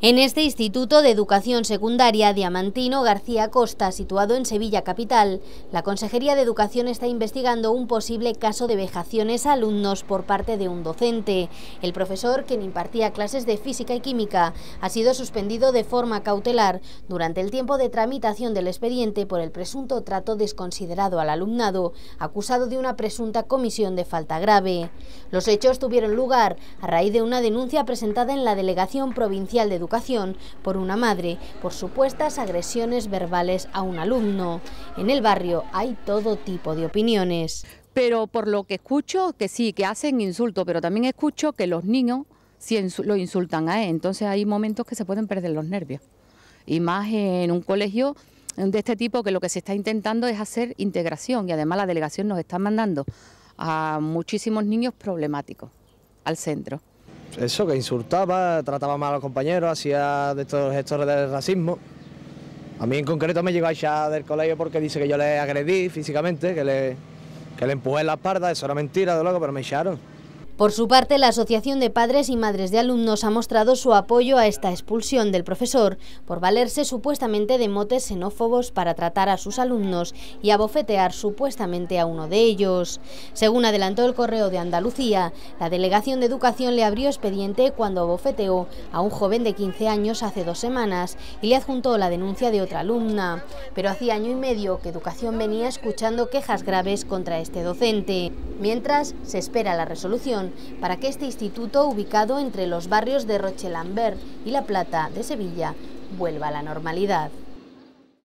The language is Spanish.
En este Instituto de Educación Secundaria Diamantino García Costa, situado en Sevilla Capital, la Consejería de Educación está investigando un posible caso de vejaciones a alumnos por parte de un docente. El profesor, quien impartía clases de física y química, ha sido suspendido de forma cautelar durante el tiempo de tramitación del expediente por el presunto trato desconsiderado al alumnado, acusado de una presunta comisión de falta grave. Los hechos tuvieron lugar a raíz de una denuncia presentada en la Delegación Provincial de Educación por una madre por supuestas agresiones verbales a un alumno. En el barrio hay todo tipo de opiniones. Pero por lo que escucho, que sí, que hacen insultos, pero también escucho que los niños sí lo insultan a él. Entonces hay momentos que se pueden perder los nervios. Y más en un colegio de este tipo que lo que se está intentando es hacer integración y además la delegación nos está mandando a muchísimos niños problemáticos al centro eso, que insultaba, trataba mal a los compañeros, hacía de estos gestores del racismo. A mí en concreto me llegó a echar del colegio porque dice que yo le agredí físicamente, que le, que le empujé en la espalda, eso era mentira, de luego, pero me echaron. Por su parte, la Asociación de Padres y Madres de Alumnos ha mostrado su apoyo a esta expulsión del profesor por valerse supuestamente de motes xenófobos para tratar a sus alumnos y abofetear supuestamente a uno de ellos. Según adelantó el Correo de Andalucía, la Delegación de Educación le abrió expediente cuando abofeteó a un joven de 15 años hace dos semanas y le adjuntó la denuncia de otra alumna. Pero hacía año y medio que Educación venía escuchando quejas graves contra este docente. Mientras, se espera la resolución para que este instituto, ubicado entre los barrios de Rochelambert y La Plata de Sevilla, vuelva a la normalidad.